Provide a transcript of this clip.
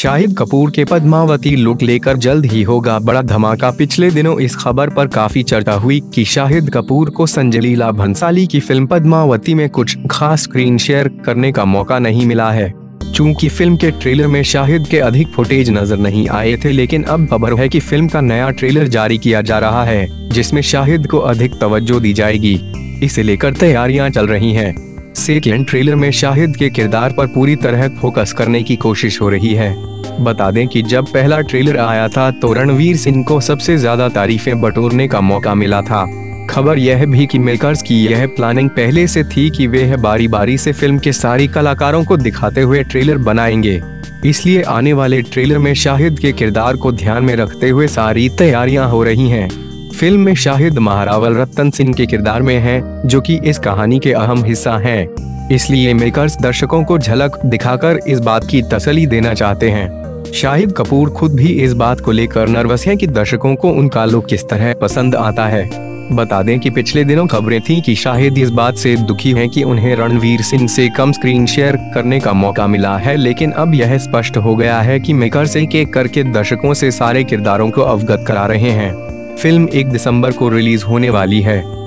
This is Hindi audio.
शाहिद कपूर के पद्मावती लुक लेकर जल्द ही होगा बड़ा धमाका। पिछले दिनों इस खबर पर काफ़ी चर्चा हुई कि शाहिद कपूर को संजय लीला भंसाली की फ़िल्म पद्मावती में कुछ खास स्क्रीन शेयर करने का मौका नहीं मिला है। चूँकि फ़िल्म के ट्रेलर में शाहिद के अधिक फुटेज नज़र नहीं आए थे, लेकिन अब खबर है कि फ़िल्म का नया ट्रेलर जारी किया जा रहा है, जिसमें शाहिद को अधिक तवज्जो दी जाएगी। इसे लेकर तैयारियाँ चल रही हैं। सेकेंड ट्रेलर में शाहिद के किरदार पर पूरी तरह फोकस करने की कोशिश हो रही है। बता दें कि जब पहला ट्रेलर आया था तो रणवीर सिंह को सबसे ज़्यादा तारीफें बटोरने का मौका मिला था खबर यह भी कि मेकर्स की यह प्लानिंग पहले से थी कि वे बारी बारी से फ़िल्म के सारी कलाकारों को दिखाते हुए ट्रेलर बनाएँगे इसलिए आने वाले ट्रेलर में शाहिद के किरदार को ध्यान में रखते हुए सारी तैयारियाँ हो रही हैं। फ़िल्म में शाहिद महारावल रतन सिंह के किरदार में हैं, जो कि इस कहानी के अहम हिस्सा हैं। इसलिए मेकर्स दर्शकों को झलक दिखाकर इस बात की तसली देना चाहते हैं शाहिद कपूर खुद भी इस बात को लेकर नर्वस हैं कि दर्शकों को उनका लुक किस तरह पसंद आता है। बता दें कि पिछले दिनों खबरें थीं कि शाहिद इस बात से दुखी हैं कि उन्हें रणवीर सिंह से कम स्क्रीन शेयर करने का मौका मिला है, लेकिन अब यह स्पष्ट हो गया है कि मेकर्स एक एक करके दर्शकों से सारे किरदारों को अवगत करा रहे हैं। फ़िल्म एक दिसंबर को रिलीज़ होने वाली है।